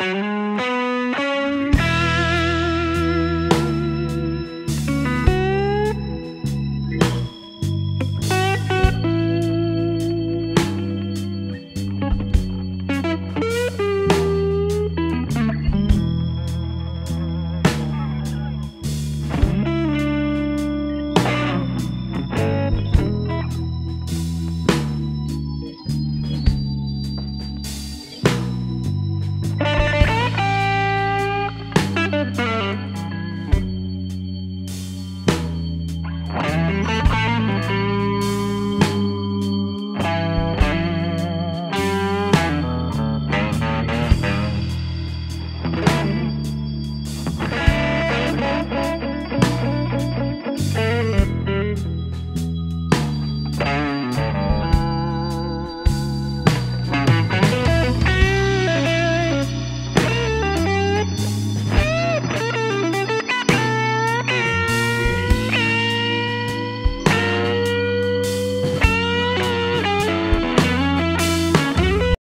Mm-hmm.